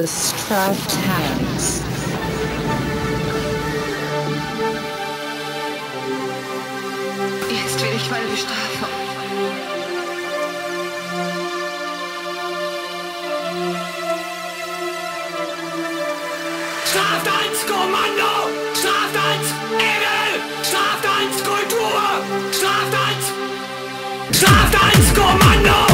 The Strapped hands. Jetzt will ich meine Bestrafung. Straft 1 Kommando! Straft 1 Engel! Straft 1 Kultur! Straft 1! Kommando!